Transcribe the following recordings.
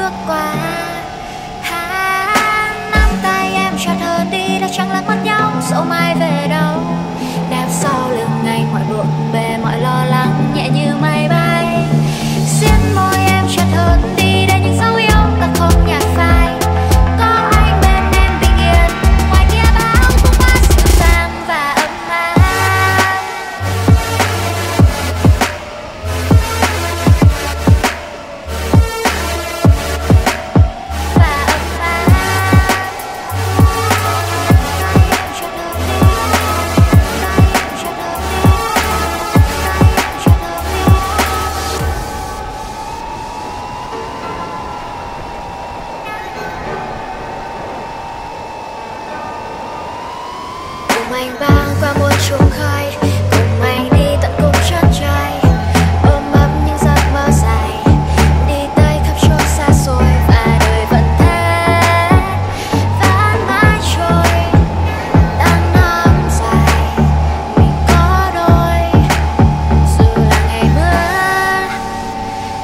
bước qua. Ha, Nắm tay em chặt hơn đi đã chẳng lạc mất nhau Dẫu mai về cùng anh qua môi trường khai, cùng anh đi tận cùng chân ôm ấp những giấc mơ dài, đi tay khắp chốn xa xôi và đời vẫn thế. Vẫn mãi trôi, đang năm dài, mình có đôi. Dù ngày mưa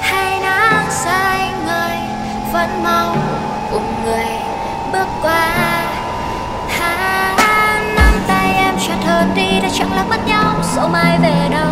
hay nắng xanh ngời vẫn mong sổ mai về đâu?